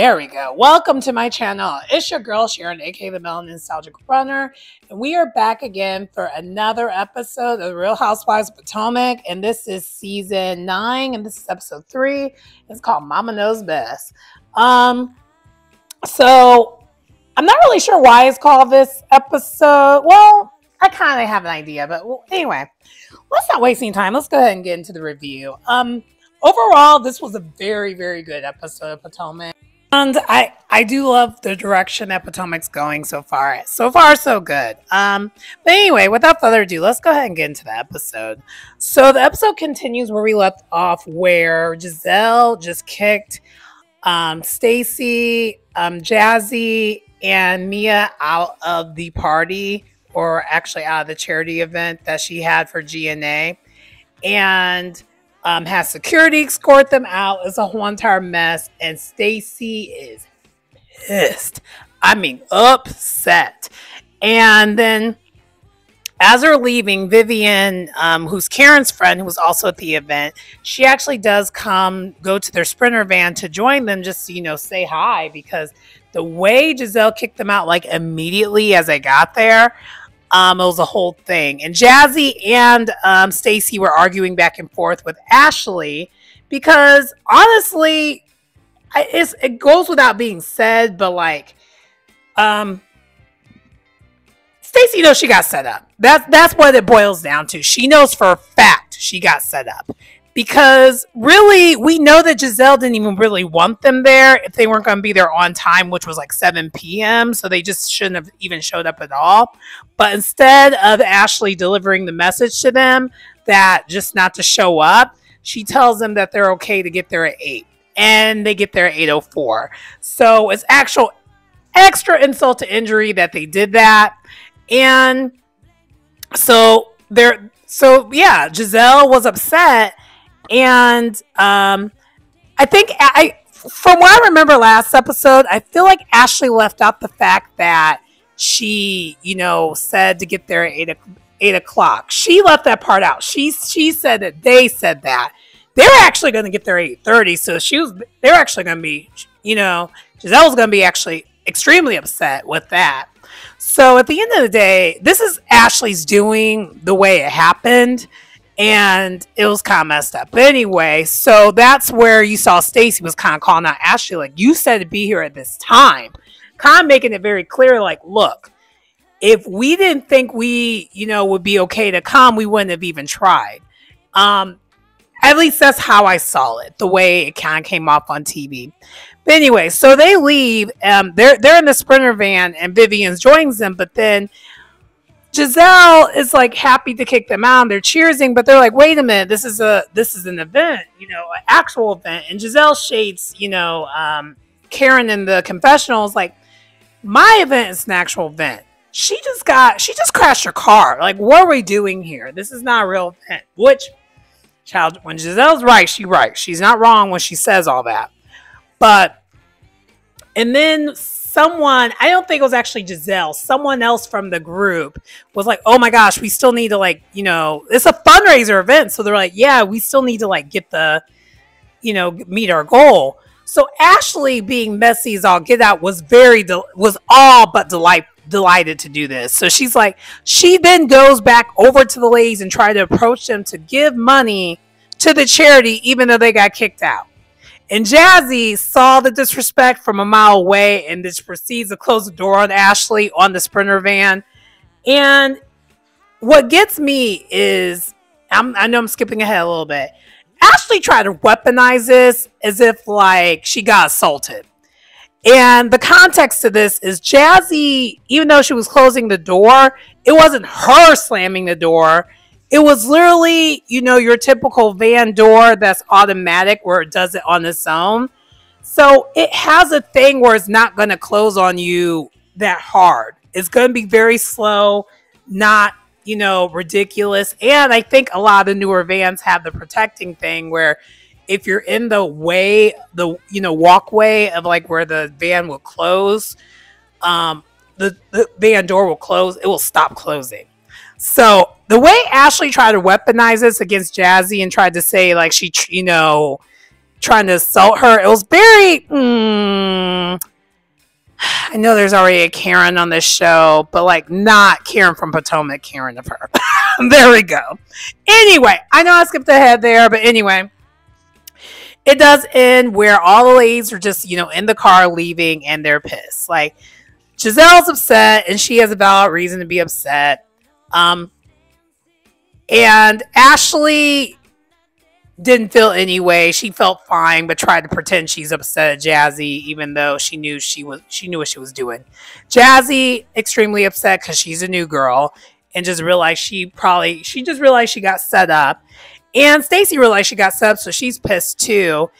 There we go. Welcome to my channel. It's your girl Sharon, aka the Melanin Nostalgic Runner, and we are back again for another episode of Real Housewives of Potomac. And this is season nine, and this is episode three. It's called Mama Knows Best. Um, so I'm not really sure why it's called this episode. Well, I kind of have an idea, but anyway, let's not waste any time. Let's go ahead and get into the review. Um overall, this was a very, very good episode of Potomac. And I, I do love the direction that Potomac's going so far. So far, so good. Um, but anyway, without further ado, let's go ahead and get into the episode. So the episode continues where we left off, where Gizelle just kicked um, Stacey, um, Jazzy, and Mia out of the party, or actually out of the charity event that she had for GNA. And um, has security escort them out. It's a whole entire mess, and Stacey is pissed. I mean, upset. And then as they're leaving, Vivian, um, who's Karen's friend, who was also at the event, she actually does come go to their sprinter van to join them, just you know, say hi because the way Gizelle kicked them out, like immediately as I got there, um, it was a whole thing. And Jazzy and um, Stacey were arguing back and forth with Ashley because honestly, it goes without being said, but like, um, Stacey knows she got set up. That's that's what it boils down to. She knows for a fact she got set up because really we know that Gizelle didn't even really want them there if they weren't going to be there on time, which was like 7 p.m. So they just shouldn't have even showed up at all. But instead of Ashley delivering the message to them that just not to show up, she tells them that they're okay to get there at 8 and they get there at 8.04. So it's actual extra insult to injury that they did that. And so they're so yeah, Gizelle was upset and um, I think I, from what I remember last episode, I feel like Ashley left out the fact that she, you know, said to get there at eight, eight o'clock. She left that part out. She she said that they said that they're actually going to get there eight thirty. So she was they're actually going to be, you know, Gizelle was going to be actually extremely upset with that. So at the end of the day, this is Ashley's doing the way it happened and it was kind of messed up. But anyway, so that's where you saw Stacey was kind of calling out Ashley, like, you said to be here at this time. Kind of making it very clear, like, look, if we didn't think we, you know, would be okay to come, we wouldn't have even tried. Um, at least that's how I saw it, the way it kind of came off on TV. But anyway, so they leave. Um, they're they're in the sprinter van, and Vivian joins them. But then Gizelle is like happy to kick them out. They're cheering, but they're like, "Wait a minute, this is a this is an event, you know, an actual event." And Gizelle shades, you know, um, Karen in the confessional is like, "My event is an actual event. She just got she just crashed her car. Like, what are we doing here? This is not a real event." Which, child, when Gizelle's right, she right. She's not wrong when she says all that. But and then someone, I don't think it was actually Gizelle, someone else from the group was like, oh my gosh, we still need to like, you know, it's a fundraiser event. So they're like, yeah, we still need to like get the, you know, meet our goal. So Ashley being messy as all get out was very, was all but delight, delighted to do this. So she's like, she then goes back over to the ladies and try to approach them to give money to the charity, even though they got kicked out. And Jazzy saw the disrespect from a mile away and just proceeds to close the door on Ashley on the Sprinter van. And what gets me is I'm, I know I'm skipping ahead a little bit. Ashley tried to weaponize this as if like she got assaulted. And the context to this is Jazzy, even though she was closing the door, it wasn't her slamming the door. It was literally, you know, your typical van door that's automatic where it does it on its own. So it has a thing where it's not going to close on you that hard. It's going to be very slow, not, you know, ridiculous. And I think a lot of newer vans have the protecting thing where if you're in the way, the, you know, walkway of like where the van will close, um, the, the van door will close, it will stop closing. So the way Ashley tried to weaponize this against Jazzy and tried to say like she, you know, trying to assault her. It was very. Mm, I know there's already a Karen on this show, but like not Karen from Potomac, Karen of her. there we go. Anyway, I know I skipped ahead there, but anyway, it does end where all the ladies are just, you know, in the car leaving and they're pissed. Like Gizelle's upset and she has a valid reason to be upset. Um, and Ashley didn't feel any way. She felt fine, but tried to pretend she's upset at Jazzy, even though she knew she was she knew what she was doing. Jazzy extremely upset because she's a new girl and just realized she probably she just realized she got set up. And Stacey realized she got set up, so she's pissed too.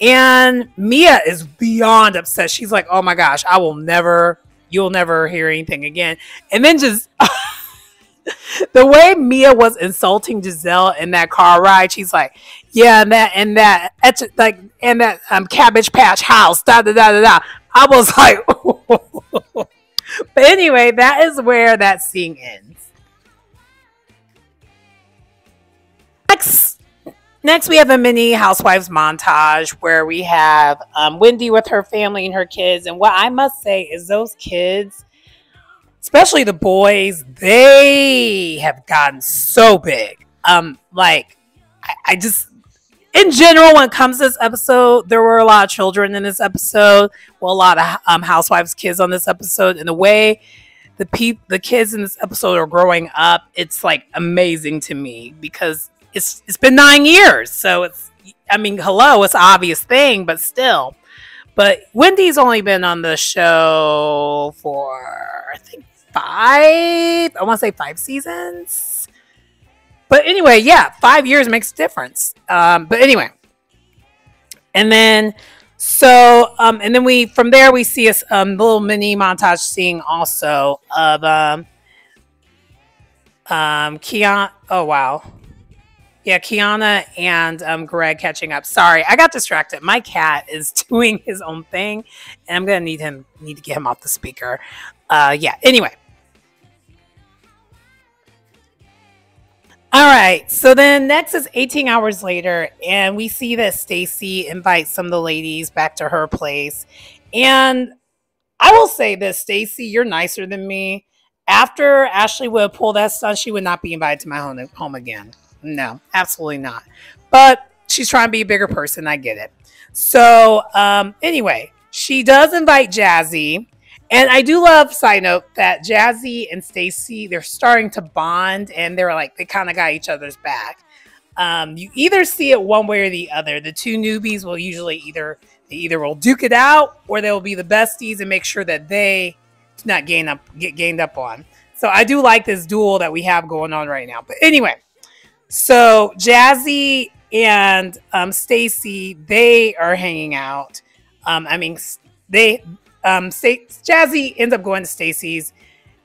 And Mia is beyond upset. She's like, "Oh my gosh, I will never, you'll never hear anything again." And then just the way Mia was insulting Gizelle in that car ride, she's like, "Yeah, and that and that, like, and that um, Cabbage Patch House, da da da da da." I was like, but anyway, that is where that scene ends. Next, next we have a mini housewives montage where we have um, Wendy with her family and her kids, and what I must say is those kids especially the boys, they have gotten so big. Um, like I, I just in general, when it comes to this episode, there were a lot of children in this episode. Well, a lot of um, housewives' kids on this episode, and the way the pe- the kids in this episode are growing up, it's like amazing to me because it's it's been nine years. So it's, I mean, hello, it's an obvious thing, but still. But Wendy's only been on the show for I think five. I want to say five seasons. But anyway, yeah, five years makes a difference. Um, but anyway, and then so um, and then we from there we see a um, little mini montage scene also of um, um, Kiana. Oh wow, yeah, Kiana and um, Greg catching up. Sorry, I got distracted. My cat is doing his own thing, and I'm gonna need him need to get him off the speaker. Uh, yeah. Anyway. All right. So then next is 18 hours later, and we see that Stacey invites some of the ladies back to her place. And I will say this, Stacey, you're nicer than me. After Ashley would pull that stunt, she would not be invited to my home, home again. No, absolutely not. But she's trying to be a bigger person. I get it. So um, anyway, she does invite Jazzy. And I do love, side note, that Jazzy and Stacey, they're starting to bond and they're like, they kind of got each other's back. Um, you either see it one way or the other. The two newbies will usually either, they either will duke it out or they will be the besties and make sure that they do not gain up, get gained up on. So I do like this duel that we have going on right now. But anyway, so Jazzy and um, Stacey, they are hanging out. Um, I mean, they um, Jazzy ends up going to Stacey's.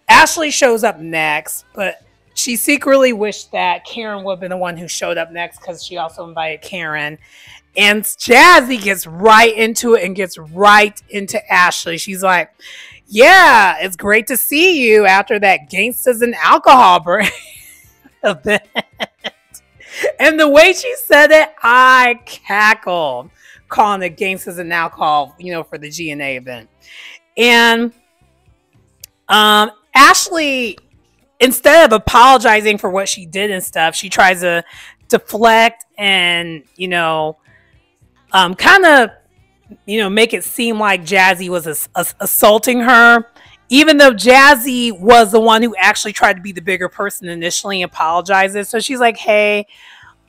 Ashley shows up next, but she secretly wished that Karen would have been the one who showed up next because she also invited Karen. And Jazzy gets right into it and gets right into Ashley. She's like, Yeah, it's great to see you after that gangsters and alcohol break event. and the way she said it, I cackled calling it gangsters and alcohol, you know, for the GNA event. And um, Ashley, instead of apologizing for what she did and stuff, she tries to deflect and, you know, um, kind of, you know, make it seem like Jazzy was ass- ass- assaulting her. Even though Jazzy was the one who actually tried to be the bigger person initially and apologizes. So she's like, hey,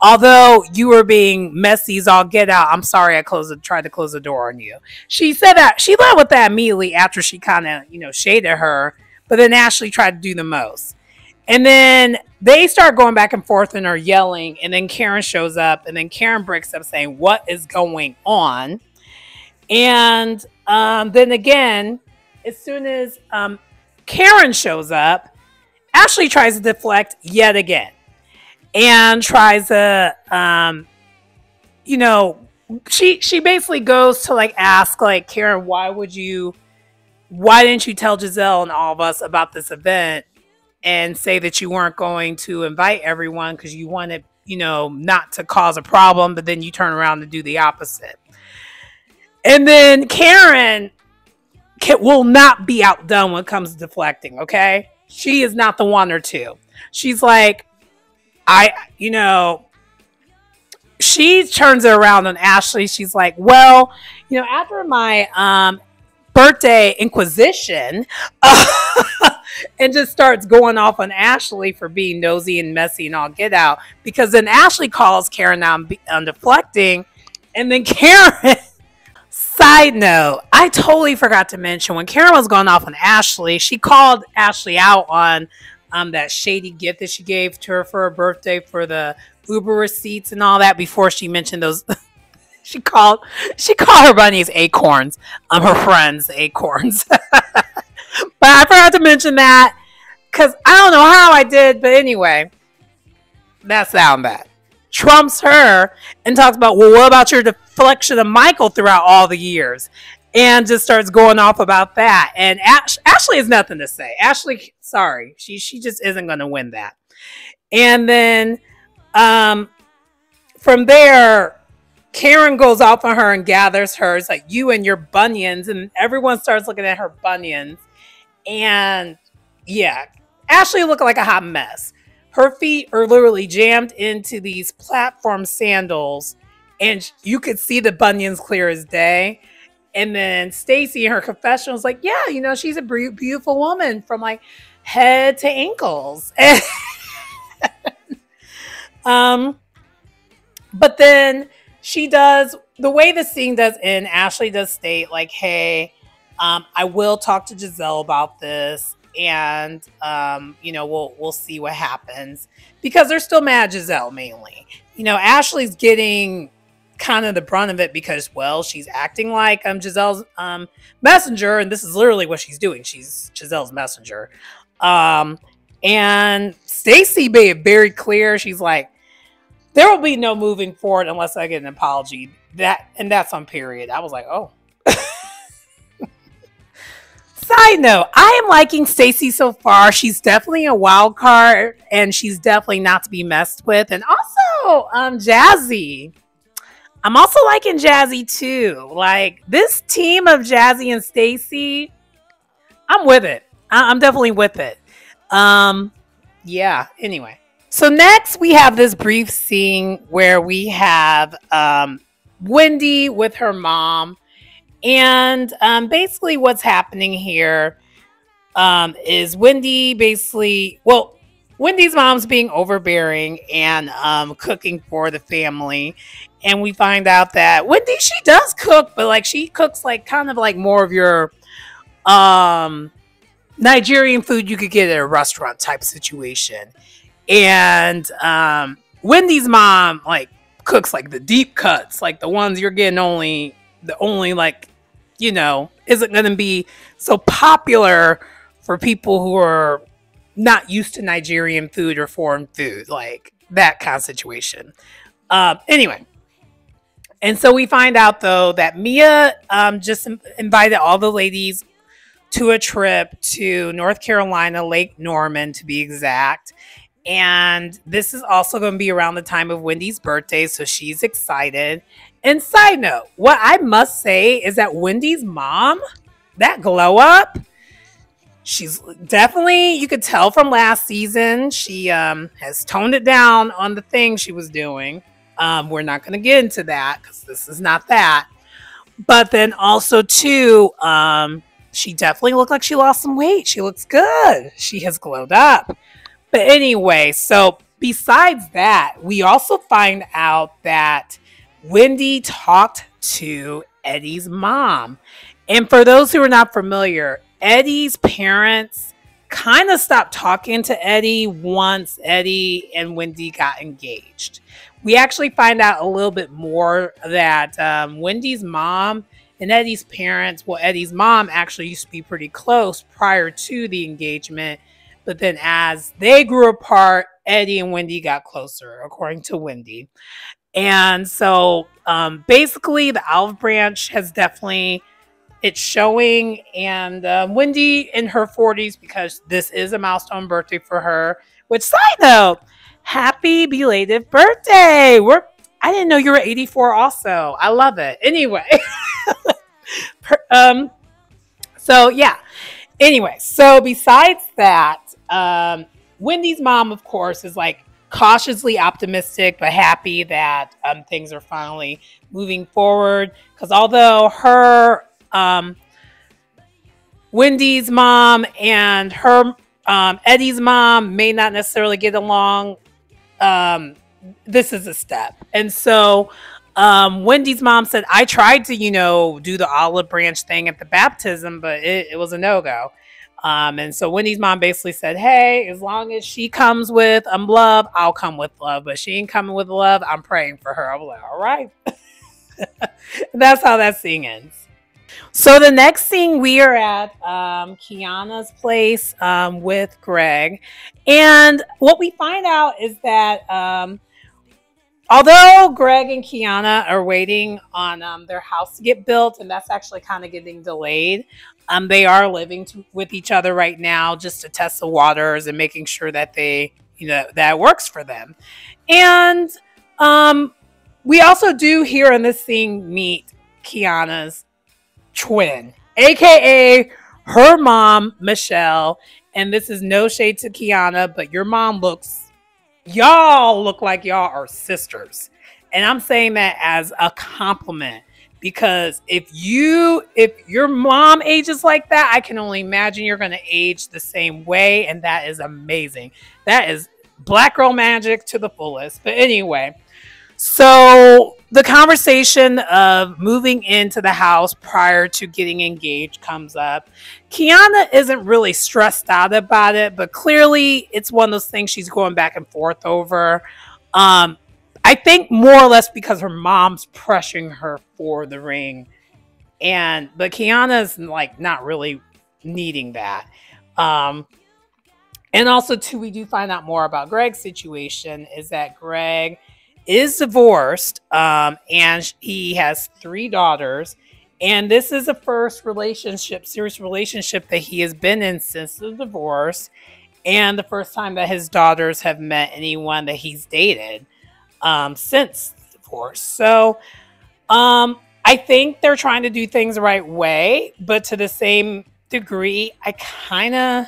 although you were being messy as all get out, I'm sorry I closed tried to close the door on you. She said that she led with that immediately after she kind of, you know, shaded her, but then Ashley tried to do the most. And then they start going back and forth and are yelling, and then Karen shows up, and then Karen breaks up saying, What is going on? And um, then again, as soon as um, Karen shows up, Ashley tries to deflect yet again and tries to um you know she she basically goes to like ask like Karen why would you why didn't you tell Gizelle and all of us about this event and say that you weren't going to invite everyone because you wanted you know, not to cause a problem, but then you turn around and do the opposite. And then Karen can, will not be outdone when it comes to deflecting, okay? She is not the one or two. She's like, I, you know, she turns it around on Ashley. She's like, well, you know, after my um, birthday inquisition, and just starts going off on Ashley for being nosy and messy and all get out. Because then Ashley calls Karen out on deflecting, and then Karen. Side note, I totally forgot to mention when Karen was going off on Ashley, she called Ashley out on um, that shady gift that she gave to her for her birthday for the Uber receipts and all that before she mentioned those. she called she called her bunnies acorns. Um, her friends acorns. but I forgot to mention that because I don't know how I did, but anyway, that's that on that. Trumps her and talks about, well, what about your deflection of Michael throughout all the years? And just starts going off about that. And Ash- Ashley has nothing to say. Ashley, sorry, she she just isn't going to win that. And then um, from there, Karen goes off on her and gathers hers, like you and your bunions, and everyone starts looking at her bunions. And yeah, Ashley looked like a hot mess. Her feet are literally jammed into these platform sandals, and you could see the bunions clear as day. And then Stacey in her confessional was like, "Yeah, you know, she's a beautiful woman from like head to ankles." um, but then she does the way the scene does in Ashley does state like, "Hey, um, I will talk to Gizelle about this, and um, you know we'll we'll see what happens because they're still mad Gizelle mainly. You know, Ashley's getting kind of the brunt of it because well she's acting like um Gizelle's um messenger and this is literally what she's doing she's Gizelle's messenger um and Stacey made it very clear she's like there will be no moving forward unless I get an apology that and that's on period I was like oh Side note, I am liking Stacey so far. She's definitely a wild card and she's definitely not to be messed with. And also, um, Jazzy. I'm also liking Jazzy too. Like this team of Jazzy and Stacey, I'm with it. I- I'm definitely with it. Um, yeah, anyway. So next we have this brief scene where we have um Wendy with her mom and um, basically, what's happening here um, is Wendy basically, well, Wendy's mom's being overbearing and um, cooking for the family. And we find out that Wendy, she does cook, but like she cooks like kind of like more of your um, Nigerian food you could get at a restaurant type situation. And um, Wendy's mom like cooks like the deep cuts, like the ones you're getting only the only like you know, isn't going to be so popular for people who are not used to Nigerian food or foreign food, like that kind of situation. Um, anyway, and so we find out though that Mia um, just invited all the ladies to a trip to North Carolina, Lake Norman to be exact. And this is also going to be around the time of Wendy's birthday, so she's excited. And side note, what I must say is that Wendy's mom, that glow up, she's definitely you could tell from last season she um, has toned it down on the thing she was doing. Um, we're not going to get into that because this is not that. But then also too, um, she definitely looked like she lost some weight. She looks good. She has glowed up. But anyway, so besides that, we also find out that Wendy talked to Eddie's mom. And for those who are not familiar, Eddie's parents kind of stopped talking to Eddie once Eddie and Wendy got engaged. We actually find out a little bit more that um, Wendy's mom and Eddie's parents, well, Eddie's mom actually used to be pretty close prior to the engagement. But then as they grew apart, Eddie and Wendy got closer, according to Wendy. And so um, basically, the olive branch has definitely it's showing. And um, Wendy in her 40s because this is a milestone birthday for her. Which side note, happy belated birthday. We're I didn't know you were 84 also. I love it. Anyway. um so yeah. Anyway, so besides that, um Wendy's mom, of course, is like cautiously optimistic but happy that um, things are finally moving forward. Because although her um, Wendy's mom and her um, Eddie's mom may not necessarily get along, um, this is a step. And so um, Wendy's mom said, I tried to, you know, do the olive branch thing at the baptism, but it, it was a no go. Um, and so Wendy's mom basically said, Hey, as long as she comes with um, love, I'll come with love. But she ain't coming with love. I'm praying for her. I'm like, All right. That's how that scene ends. So the next scene, we are at um, Kiana's place um, with Greg. And what we find out is that um, although Greg and Kiana are waiting on um, their house to get built, and that's actually kind of getting delayed, um, they are living to, with each other right now just to test the waters and making sure that they, you know, that works for them. And um, we also do here in this scene meet Kiana's twin, aka her mom, Michelle. And this is no shade to Kiana, but your mom looks, y'all look like y'all are sisters. And I'm saying that as a compliment because if you if your mom ages like that i can only imagine you're going to age the same way and that is amazing that is black girl magic to the fullest but anyway so the conversation of moving into the house prior to getting engaged comes up kiana isn't really stressed out about it but clearly it's one of those things she's going back and forth over um, I think more or less because her mom's pressuring her for the ring. And but Kiana's like not really needing that. Um and also too we do find out more about Greg's situation is that Greg is divorced um and he has three daughters and this is the first relationship serious relationship that he has been in since the divorce and the first time that his daughters have met anyone that he's dated um, since the divorce. So um, I think they're trying to do things the right way, but to the same degree, I kind of,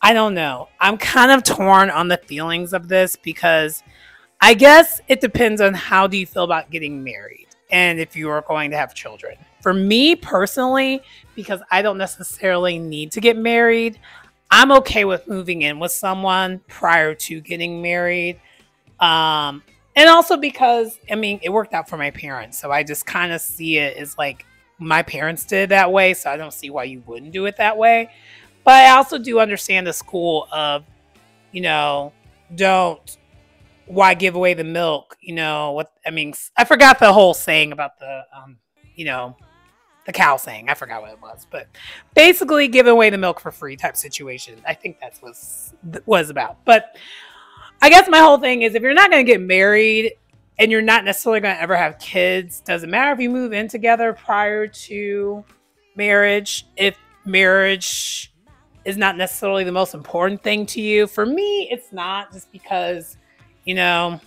I don't know. I'm kind of torn on the feelings of this because I guess it depends on how do you feel about getting married and if you are going to have children. For me personally, because I don't necessarily need to get married, I'm okay with moving in with someone prior to getting married. Um, and also because I mean it worked out for my parents, so I just kind of see it as like my parents did that way, so I don't see why you wouldn't do it that way. But I also do understand the school of, you know, don't why give away the milk, you know, what I mean, I forgot the whole saying about the um, you know, the cow saying. I forgot what it was, but basically giving away the milk for free type situation. I think that's what was about. But I guess my whole thing is if you're not going to get married and you're not necessarily going to ever have kids, doesn't matter if you move in together prior to marriage. If marriage is not necessarily the most important thing to you, for me, it's not just because, you know,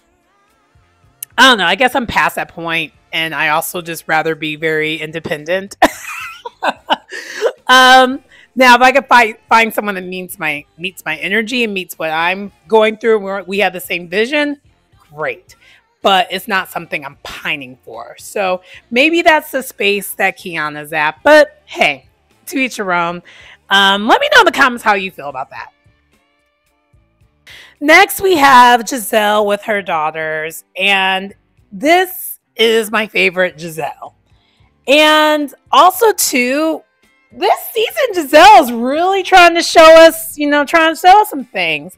I don't know. I guess I'm past that point, and I also just rather be very independent. um, now, if I could find find someone that meets my meets my energy and meets what I'm going through, and we have the same vision, great. But it's not something I'm pining for. So maybe that's the space that Kiana's at. But hey, to each your own. Um, let me know in the comments how you feel about that. Next, we have Gizelle with her daughters, and this is my favorite Gizelle. And also, too, this season, Gizelle is really trying to show us, you know, trying to show us some things.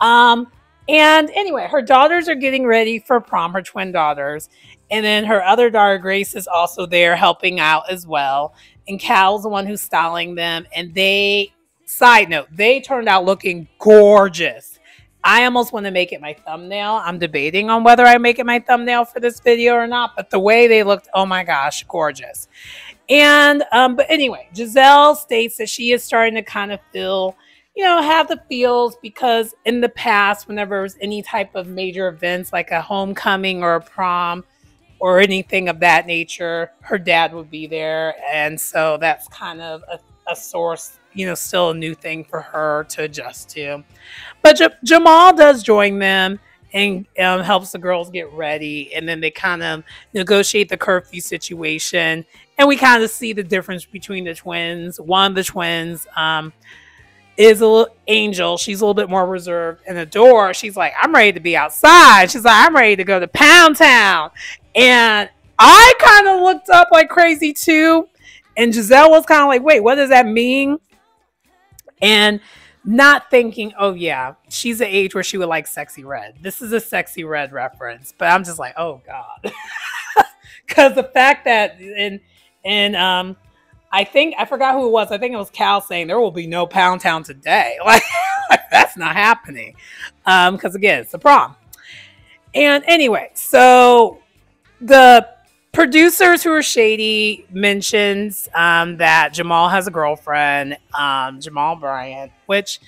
Um, and anyway, her daughters are getting ready for prom, her twin daughters. And then her other daughter, Grace, is also there helping out as well. And Cal's the one who's styling them. And they, side note, they turned out looking gorgeous. I almost want to make it my thumbnail. I'm debating on whether I make it my thumbnail for this video or not, but the way they looked, oh my gosh, gorgeous. And um, but anyway, Gizelle states that she is starting to kind of feel you know, have the feels because in the past, whenever there was any type of major events like a homecoming or a prom or anything of that nature, her dad would be there. And so that's kind of a, a source, you know, still a new thing for her to adjust to. But J- Jamal does join them and um, helps the girls get ready. And then they kind of negotiate the curfew situation. And we kind of see the difference between the twins. One of the twins um, is a little angel. She's a little bit more reserved. And Adore, she's like, I'm ready to be outside. She's like, I'm ready to go to Pound Town. And I kind of looked up like crazy too. And Gizelle was kind of like, wait, what does that mean? And not thinking, oh yeah, she's an age where she would like Sexyy Red. This is a Sexyy Red reference, but I'm just like, oh god, because the fact that and and um, I think I forgot who it was. I think it was Cal saying there will be no Pound Town today. Like, that's not happening, um, because again, it's the prom. And anyway, so the producers who are shady mentions um, that Jamal has a girlfriend, um, Jamal Bryant, which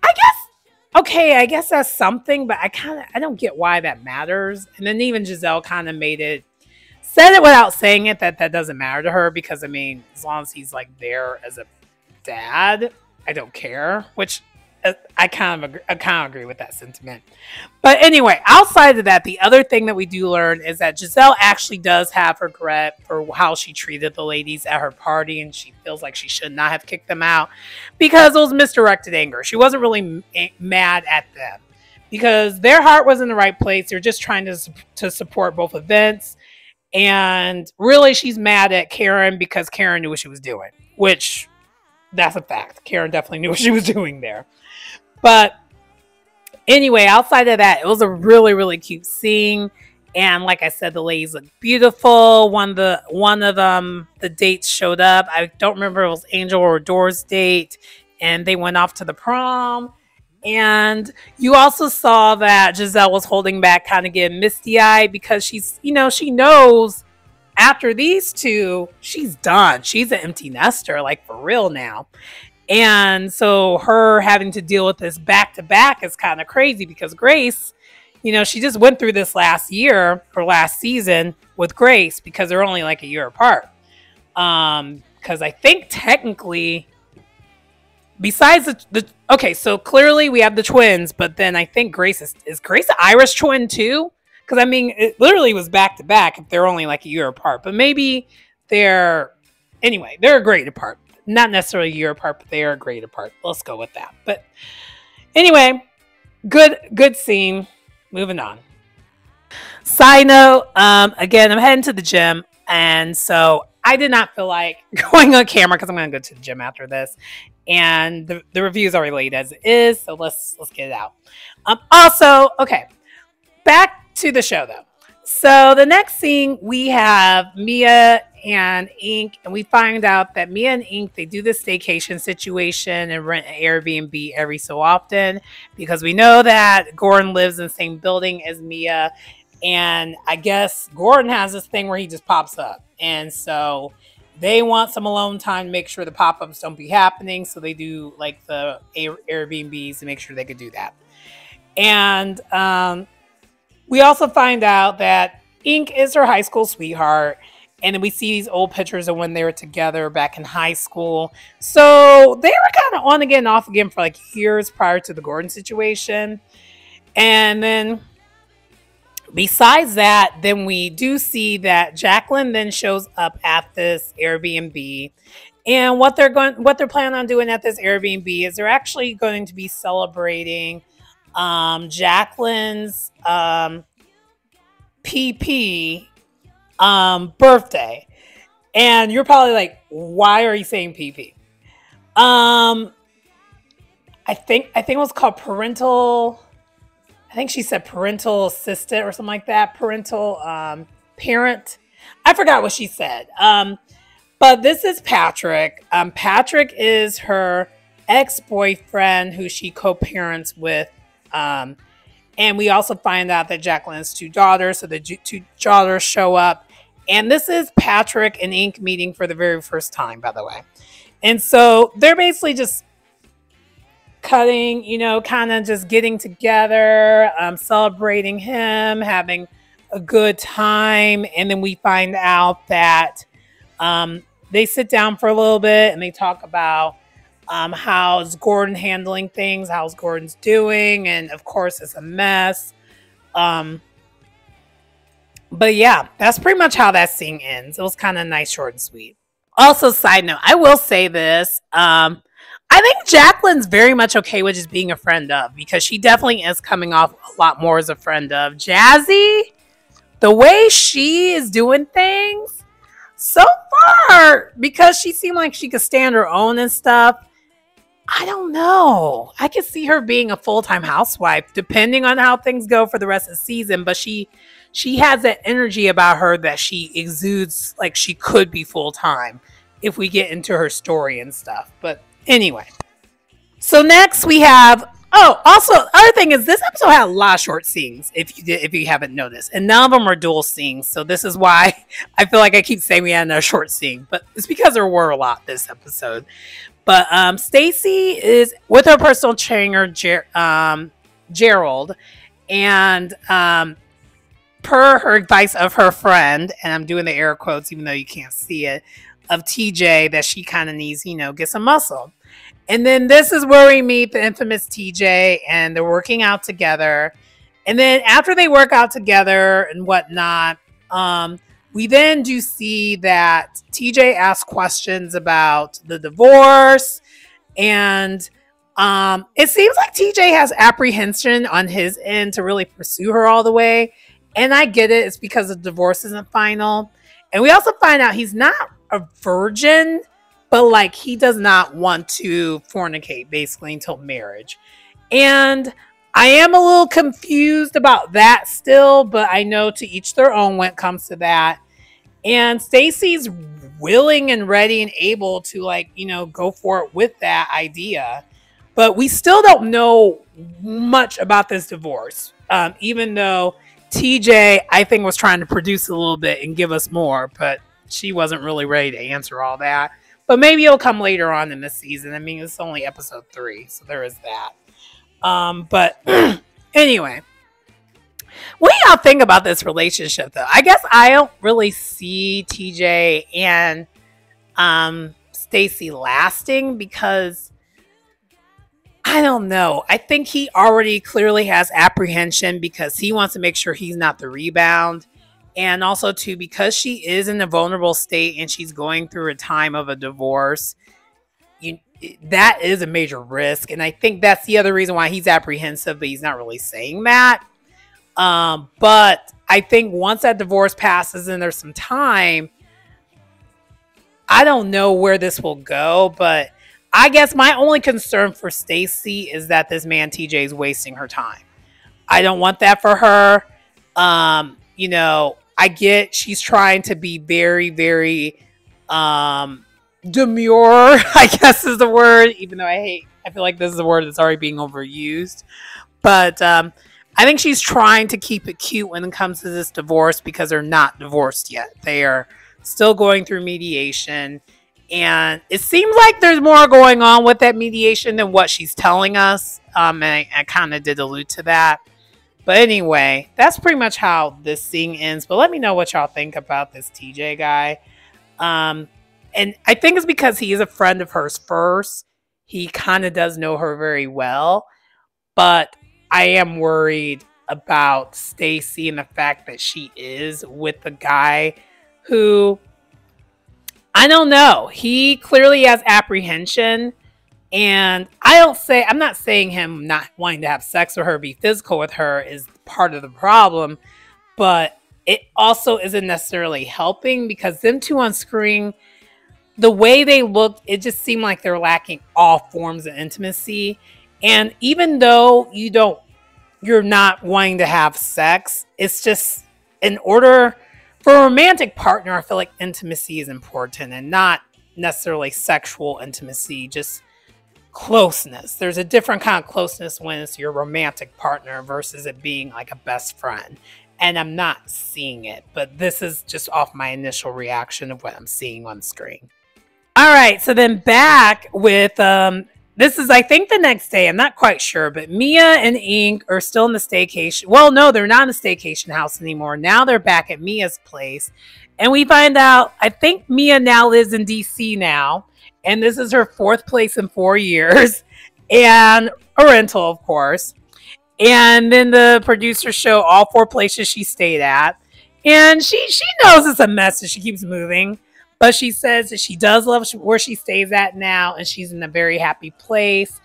I guess okay, I guess that's something, but I kind of I don't get why that matters. And then even Gizelle kind of made it said it without saying it that that doesn't matter to her because I mean, as long as he's like there as a dad, I don't care. Which Uh, I kind of agree, I kind of agree with that sentiment. But anyway, outside of that, the other thing that we do learn is that Gizelle actually does have her regret for how she treated the ladies at her party, and she feels like she should not have kicked them out because it was misdirected anger. She wasn't really eh, mad at them because their heart was in the right place. They're just trying to to support both events, and really, she's mad at Karen because Karen knew what she was doing, which that's a fact. Karen definitely knew what she was doing there. But anyway, outside of that, it was a really, really cute scene. And like I said, the ladies look beautiful. One of the one of them, the dates showed up. I don't remember it was Angel or Doors date, and they went off to the prom. And you also saw that Gizelle was holding back, kind of getting misty eyed because she's, you know, she knows after these two, she's done. She's an empty nester, like for real now. And so her having to deal with this back to back is kind of crazy because Grace, you know, she just went through this last year or last season with Grace because they're only like a year apart. Um, because I think technically, besides the, the okay, so clearly we have the twins, but then I think Grace is is Grace an Irish twin too? Because I mean, it literally was back to back if they're only like a year apart, but maybe they're anyway, they're a great apart not necessarily a year apart, but they are a grade apart. Let's go with that. But anyway, good good scene. Moving on. Side note, um, again, I'm heading to the gym, and so I did not feel like going on camera because I'm going to go to the gym after this, and the, the review is already late as it is. So let's let's get it out. Um, also, okay, back to the show though. So the next scene we have Mia and Inc, and we find out that Mia and Inc they do this staycation situation and rent an Airbnb every so often because we know that Gordon lives in the same building as Mia, and I guess Gordon has this thing where he just pops up, and so they want some alone time to make sure the pop-ups don't be happening, so they do like the Airbnbs to make sure they could do that, and um, we also find out that Inc is her high school sweetheart and then we see these old pictures of when they were together back in high school. So they were kind of on again, off again for like years prior to the Gordon situation. And then besides that, then we do see that Jacqueline then shows up at this Airbnb. And what they're going what they're planning on doing at this Airbnb is they're actually going to be celebrating um, Jacqueline's um, PP um, birthday. And you're probably like, why are you saying PP? Um, I think I think it was called parental. I think she said parental assistant or something like that. Parental um, parent. I forgot what she said. Um, but this is Patrick. Um, Patrick is her ex boyfriend who she co parents with. Um, and we also find out that Jacqueline has two daughters. So the two daughters show up and this is Patrick and Inc meeting for the very first time, by the way. And so they're basically just cutting, you know, kind of just getting together, um, celebrating him, having a good time. And then we find out that um, they sit down for a little bit and they talk about um, how's Gordon handling things, how's Gordon's doing, and of course it's a mess. Um, but yeah, that's pretty much how that scene ends. It was kind of nice, short and sweet. Also, side note, I will say this. Um, I think Jacqueline's very much okay with just being a friend of because she definitely is coming off a lot more as a friend of. Jazzy, the way she is doing things so far, because she seemed like she could stand her own and stuff. I don't know. I could see her being a full time housewife, depending on how things go for the rest of the season. But she she has that energy about her that she exudes like she could be full time if we get into her story and stuff. But anyway. So next we have oh, also other thing is this episode had a lot of short scenes if you did if you haven't noticed. And none of them are dual scenes. So this is why I feel like I keep saying we had a short scene, but it's because there were a lot this episode. But um Stacey is with her personal trainer Ger- um, Gerald and um per her advice of her friend, and I'm doing the air quotes even though you can't see it, of TJ that she kind of needs, you know, get some muscle. And then this is where we meet the infamous TJ, and they're working out together. And then after they work out together and whatnot, um, we then do see that TJ asks questions about the divorce, and um, it seems like TJ has apprehension on his end to really pursue her all the way. And I get it, it's because the divorce isn't final. And we also find out he's not a virgin, but like he does not want to fornicate basically until marriage. And I am a little confused about that still, but I know to each their own when it comes to that. And Stacey's willing and ready and able to like, you know, go for it with that idea. But we still don't know much about this divorce. Um, even though TJ, I think, was trying to produce a little bit and give us more, but she wasn't really ready to answer all that. But maybe it'll come later on in the season. I mean, it's only episode three, so there is that. Um, but anyway, what do y'all think about this relationship, though? I guess I don't really see TJ and um, Stacey lasting because I don't know. I think he already clearly has apprehension because he wants to make sure he's not the rebound. And also, too, because she is in a vulnerable state and she's going through a time of a divorce, that is a major risk. And I think that's the other reason why he's apprehensive, but he's not really saying that. Um, but I think once that divorce passes and there's some time, I don't know where this will go, but I guess my only concern for Stacey is that this man TJ is wasting her time. I don't want that for her. Um, you know, I get she's trying to be very, very um demure, I guess is the word, even though I hate I feel like this is a word that's already being overused. But um I think she's trying to keep it cute when it comes to this divorce because they're not divorced yet. They are still going through mediation and it seems like there's more going on with that mediation than what she's telling us. Um, and I, I kind of did allude to that. But anyway, that's pretty much how this scene ends. But let me know what y'all think about this TJ guy. Um, and I think it's because he is a friend of hers first. He kind of does know her very well. But I am worried about Stacey and the fact that she is with the guy who I don't know. He clearly has apprehension. And I don't say, I'm not saying him not wanting to have sex with her, be physical with her is part of the problem, but it also isn't necessarily helping because them two on screen, the way they looked, it just seemed like they're lacking all forms of intimacy. And even though you don't, you're not wanting to have sex, it's just in order for a romantic partner, I feel like intimacy is important and not necessarily sexual intimacy, just closeness. There's a different kind of closeness when it's your romantic partner versus it being like a best friend. And I'm not seeing it, but this is just off my initial reaction of what I'm seeing on screen. All right, so then back with um, this is, I think, the next day. I'm not quite sure, but Mia and Inc are still in the staycation. Well, no, they're not in the staycation house anymore. Now they're back at Mia's place. And we find out, I think Mia now lives in DC now. And this is her fourth place in four years. And a rental, of course. And then the producers show all four places she stayed at. And she she knows it's a mess and she keeps moving. But she says that she does love where she stays at now and she's in a very happy place.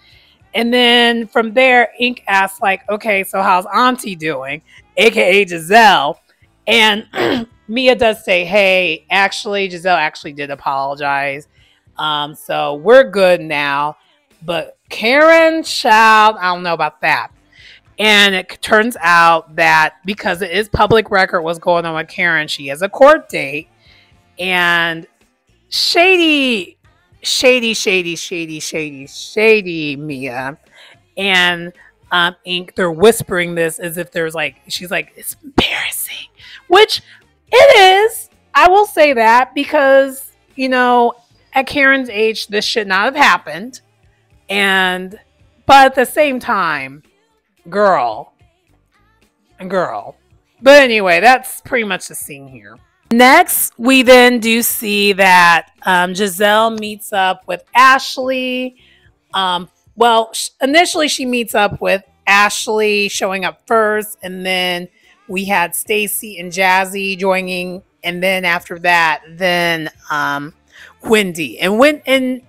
And then from there, Inc asks, like, okay, so how's Auntie doing? AKA Gizelle. And Mia does say, hey, actually, Gizelle actually did apologize. Um, so we're good now. But Karen, child, I don't know about that. And it turns out that because it is public record what's going on with Karen, she has a court date and shady, shady, shady, shady, shady, shady Mia and um, Inc. They're whispering this as if there's like she's like it's embarrassing, which it is. I will say that because you know at Karen's age this should not have happened, and but at the same time, girl, girl. But anyway, that's pretty much the scene here. Next, we then do see that um, Gizelle meets up with Ashley. Um, well, initially she meets up with Ashley showing up first, and then we had Stacey and Jassi joining, and then after that, then um, Wendy and when and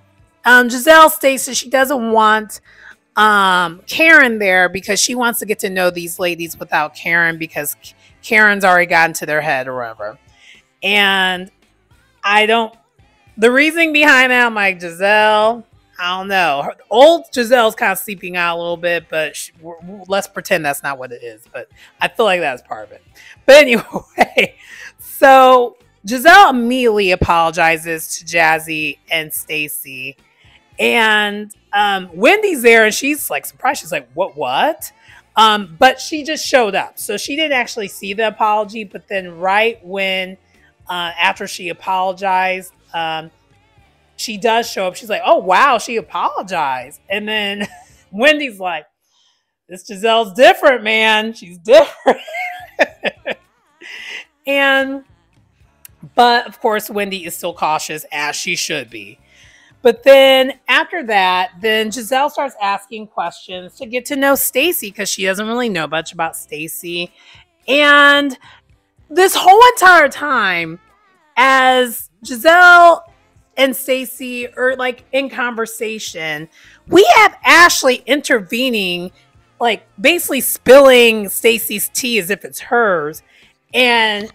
um, Gizelle states that she doesn't want um, Karen there because she wants to get to know these ladies without Karen because Karen's already gotten to their head or whatever. And I don't, the reasoning behind that, I'm like, Gizelle, I don't know. Old Gizelle's kind of sleeping out a little bit, but she, let's pretend that's not what it is. But I feel like that's part of it. But anyway, so Gizelle immediately apologizes to Jassi and Stacey. And um, Wendy's there and she's like surprised. She's like, what, what? Um, but she just showed up. So she didn't actually see the apology. But then, right when uh, after she apologized, um, she does show up. She's like, "Oh wow, she apologized." And then Wendy's like, "This Gizelle's different, man. She's different." and but of course, Wendy is still cautious as she should be. But then after that, then Gizelle starts asking questions to get to know Stacey because she doesn't really know much about Stacey. And this whole entire time, as Gizelle and Stacey are like in conversation, we have Ashley intervening, like basically spilling Stacey's tea as if it's hers. And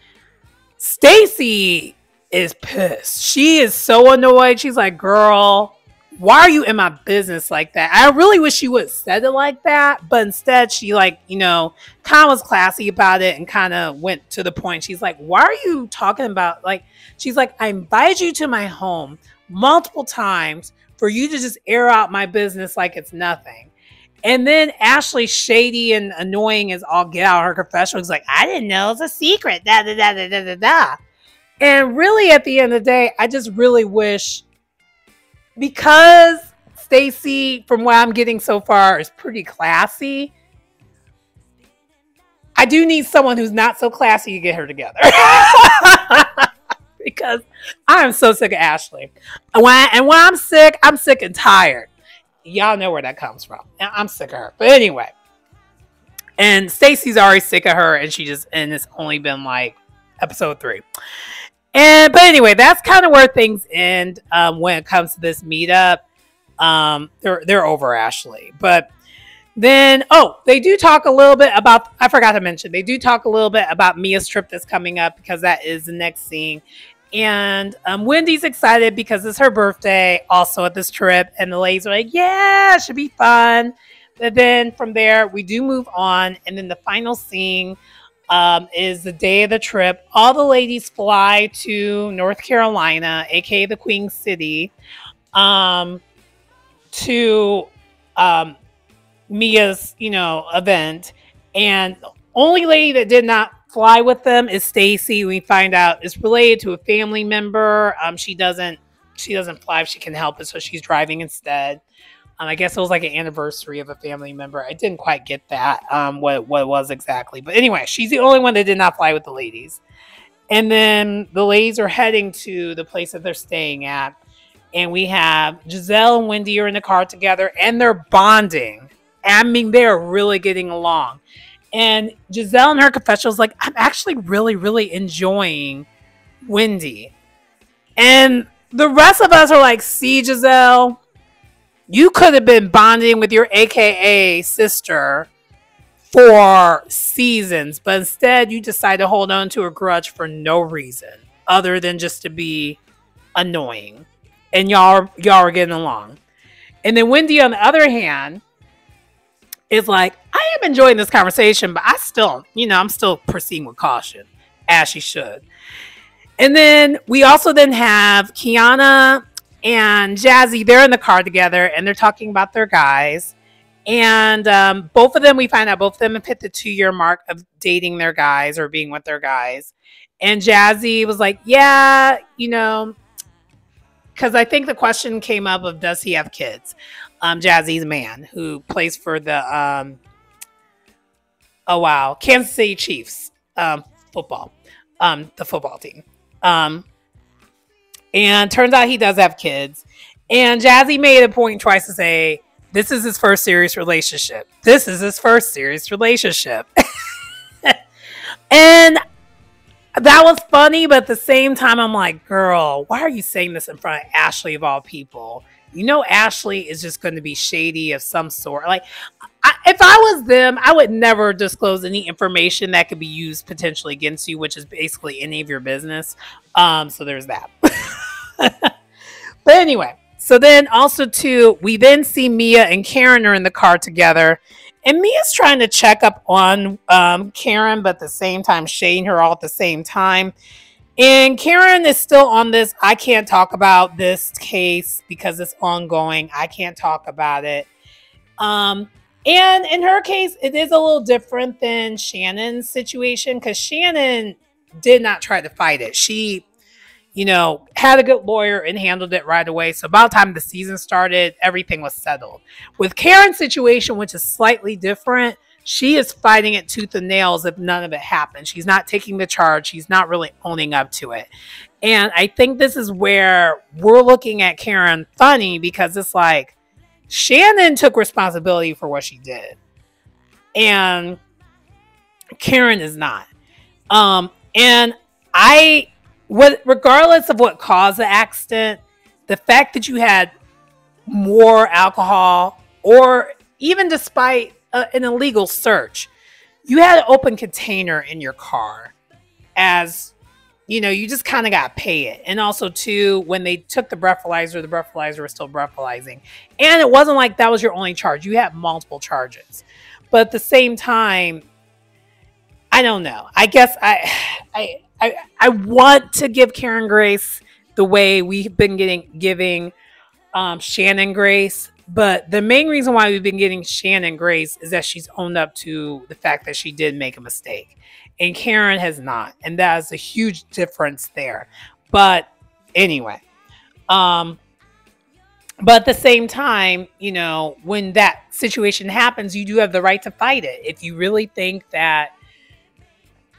Stacey is pissed. She is so annoyed. She's like, girl, why are you in my business like that? I really wish she would have said it like that, but instead she like, you know, kind of was classy about it and kind of went to the point. She's like, why are you talking about like she's like, I invited you to my home multiple times for you to just air out my business like it's nothing. And then Ashley, shady and annoying as all get out her confessional, is like, I didn't know it's a secret. Da da da da da da. And really, at the end of the day, I just really wish because Stacey, from what I'm getting so far, is pretty classy. I do need someone who's not so classy to get her together. because I am so sick of Ashley. And when, I, and when I'm sick, I'm sick and tired. Y'all know where that comes from. I'm sick of her. But anyway. And Stacey's already sick of her, and she just and it's only been like episode three. And but anyway, that's kind of where things end um, when it comes to this meetup. Um, they're they're over Ashley, but then oh, they do talk a little bit about. I forgot to mention they do talk a little bit about Mia's trip that's coming up because that is the next scene. And um, Wendy's excited because it's her birthday also at this trip, and the ladies are like, "Yeah, it should be fun." But then from there, we do move on, and then the final scene um, is the day of the trip. All the ladies fly to North Carolina, aka the Queen City, um, to um, Mia's, you know, event. And only lady that did not fly with them is Stacey. We find out is related to a family member. Um, she doesn't she doesn't fly if she can help it, so she's driving instead. Um, I guess it was like an anniversary of a family member. I didn't quite get that, um, what, what it was exactly. But anyway, she's the only one that did not fly with the ladies. And then the ladies are heading to the place that they're staying at. And we have Gizelle and Wendy are in the car together and they're bonding. I mean, they're really getting along. And Gizelle in her confessional is like, I'm actually really, really enjoying Wendy. And the rest of us are like, see, Gizelle, you could have been bonding with your AKA sister for seasons, but instead you decide to hold on to a grudge for no reason other than just to be annoying. And y'all y'all are getting along. And then Wendy, on the other hand, is like, I am enjoying this conversation, but I still, you know, I'm still proceeding with caution, as she should. And then we also then have Kiana and Jassi. They're in the car together and they're talking about their guys. And um, both of them, we find out both of them have hit the two year mark of dating their guys or being with their guys. And Jassi was like, Yeah, you know, because I think the question came up of does he have kids? Um, Jassi's man who plays for the um, oh wow, Kansas City Chiefs um, football, um, the football team. Um, and turns out he does have kids. And Jassi made a point twice to say, this is his first serious relationship. This is his first serious relationship. and that was funny, but at the same time, I'm like, girl, why are you saying this in front of Ashley of all people? You know, Ashley is just going to be shady of some sort. Like, I, if I was them, I would never disclose any information that could be used potentially against you, which is basically any of your business. Um, so there's that. but anyway, so then also too, we then see Mia and Karen are in the car together, and Mia's trying to check up on um, Karen, but at the same time shading her all at the same time. And Karen is still on this. I can't talk about this case because it's ongoing. I can't talk about it. Um, and in her case, it is a little different than Shannon's situation because Shannon did not try to fight it. She, you know, had a good lawyer and handled it right away. So by the time the season started, everything was settled. With Karen's situation, which is slightly different, she is fighting it tooth and nails if none of it happened. She's not taking the charge. She's not really owning up to it. And I think this is where we're looking at Karen funny because it's like, Shannon took responsibility for what she did. And Karen is not. Um, and I what regardless of what caused the accident, the fact that you had more alcohol or even despite a, an illegal search, you had an open container in your car as you know, you just kind of got to pay it. And also, too, when they took the breathalyzer, the breathalyzer was still breathalyzing. And it wasn't like that was your only charge. You had multiple charges. But at the same time, I don't know. I guess I, I, I, I want to give Karen grace the way we've been getting giving um, Shannon grace. But the main reason why we've been getting Shannon grace is that she's owned up to the fact that she did make a mistake and Karen has not. And that is a huge difference there. But anyway, um, but at the same time, you know, when that situation happens, you do have the right to fight it. If you really think that,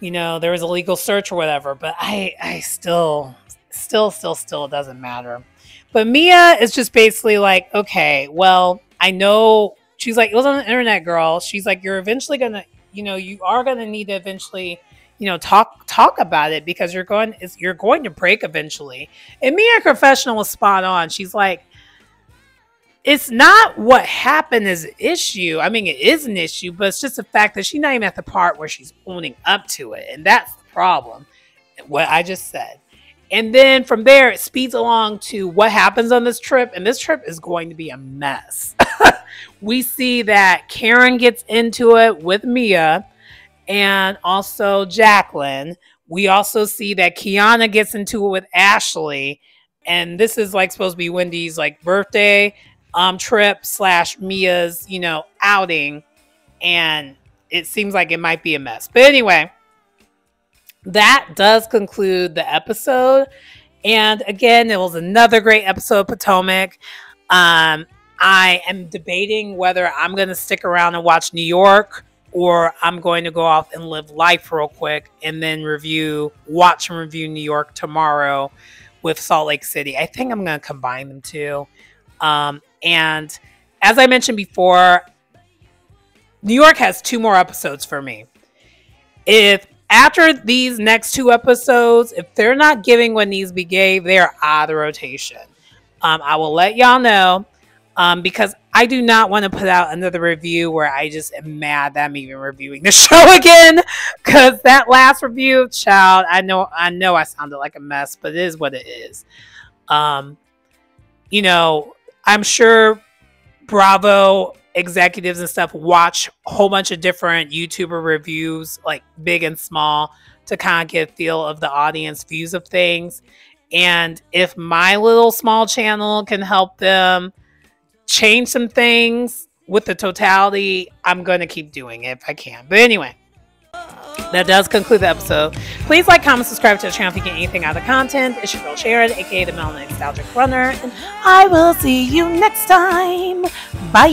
you know, there was a legal search or whatever, but I, I still, still, still, still, it doesn't matter. But Mia is just basically like, okay, well, I know she's like, it was on the internet, girl. She's like, you're eventually gonna, you know you are to need to eventually you know talk talk about it because you're going you're going to break eventually and Mia Professional was spot on she's like it's not what happened as an issue i mean it is an issue but it's just the fact that she's not even at the part where she's owning up to it and that's the problem what i just said and then from there it speeds along to what happens on this trip and this trip is going to be a mess we see that Karen gets into it with Mia and also Jacqueline. We also see that Kiana gets into it with Ashley. And this is like supposed to be Wendy's like birthday um trip slash Mia's, you know, outing. And it seems like it might be a mess. But anyway, that does conclude the episode. And again, it was another great episode of Potomac. Um, I am debating whether I'm going to stick around and watch New York or I'm going to go off and live life real quick and then review, watch and review New York tomorrow with Salt Lake City. I think I'm going to combine them two. Um, and as I mentioned before, New York has two more episodes for me. If after these next two episodes, if they're not giving what needs to be gave, they're out of the rotation. Um, I will let y'all know um, because I do not want to put out another review where I just am mad that I'm even reviewing the show again. Because that last review, child, I know, I know, I sounded like a mess, but it is what it is. Um, you know, I'm sure Bravo executives and stuff watch a whole bunch of different YouTuber reviews, like big and small, to kind of get a feel of the audience views of things. And if my little small channel can help them change some things with the totality, I'm going to keep doing it if I can. But anyway, that does conclude the episode. Please like, comment, subscribe to the channel if you get anything out of the content. It's your girl Sharon, aka the Mel Nostalgic Runner. And I will see you next time. Bye.